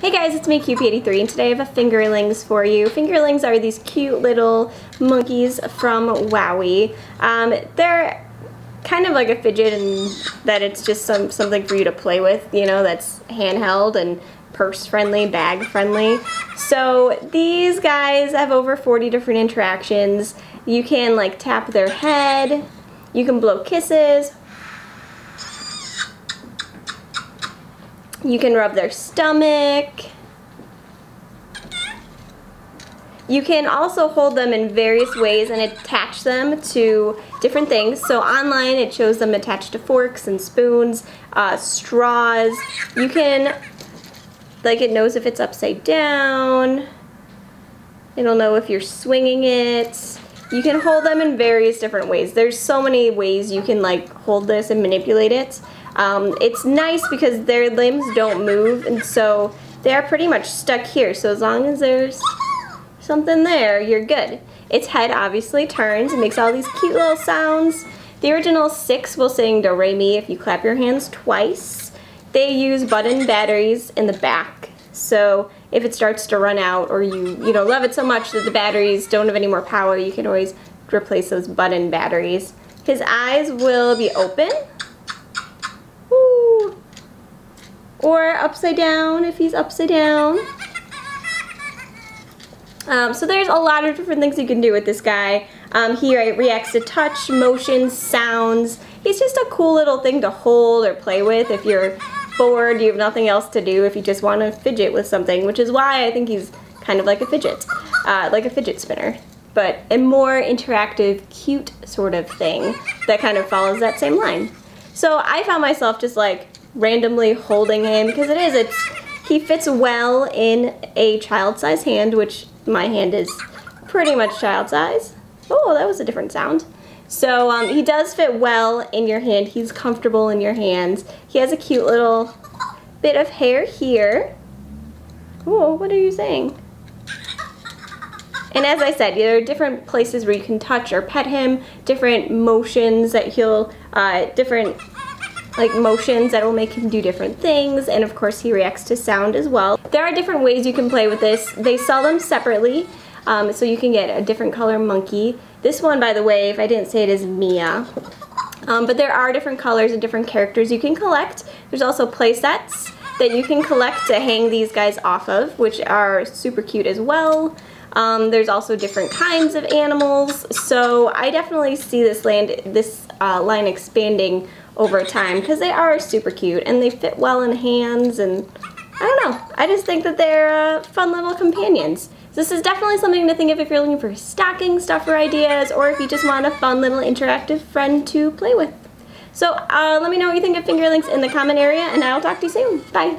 Hey guys, it's me, Kewpie83 and today I have a Fingerlings for you. Fingerlings are these cute little monkeys from WowWee. Um, they're kind of like a fidget in that it's just some something for you to play with, you know, that's handheld and purse friendly, bag friendly. So these guys have over 40 different interactions. You can like tap their head, you can blow kisses, You can rub their stomach. You can also hold them in various ways and attach them to different things. So online it shows them attached to forks and spoons, uh, straws. You can, like it knows if it's upside down. It'll know if you're swinging it. You can hold them in various different ways. There's so many ways you can like hold this and manipulate it. Um, it's nice because their limbs don't move and so they're pretty much stuck here. So as long as there's something there, you're good. Its head obviously turns and makes all these cute little sounds. The original six will sing do re mi if you clap your hands twice. They use button batteries in the back. So if it starts to run out or you, you know, love it so much that the batteries don't have any more power, you can always replace those button batteries. His eyes will be open or upside down if he's upside down. Um, so there's a lot of different things you can do with this guy. Um, he reacts to touch, motions, sounds. He's just a cool little thing to hold or play with if you're bored, you have nothing else to do, if you just want to fidget with something, which is why I think he's kind of like a fidget, uh, like a fidget spinner. But a more interactive, cute sort of thing that kind of follows that same line. So I found myself just like randomly holding him because it is, it's, he fits well in a child-size hand, which my hand is pretty much child size. Oh, that was a different sound. So um, he does fit well in your hand. He's comfortable in your hands. He has a cute little bit of hair here. Oh, what are you saying? And as I said, there are different places where you can touch or pet him, different motions that he'll, uh, different like motions that will make him do different things and of course he reacts to sound as well. There are different ways you can play with this. They sell them separately um, so you can get a different color monkey. This one by the way if I didn't say it is Mia. Um, but there are different colors and different characters you can collect. There's also play sets that you can collect to hang these guys off of which are super cute as well. Um, there's also different kinds of animals, so I definitely see this land, this uh, line expanding over time because they are super cute and they fit well in hands and I don't know. I just think that they're uh, fun little companions. This is definitely something to think of if you're looking for stocking stuffer ideas or if you just want a fun little interactive friend to play with. So uh, let me know what you think of fingerlings in the comment area and I'll talk to you soon. Bye.